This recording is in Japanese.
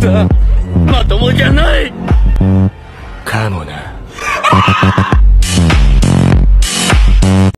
さまともじゃない。かもな。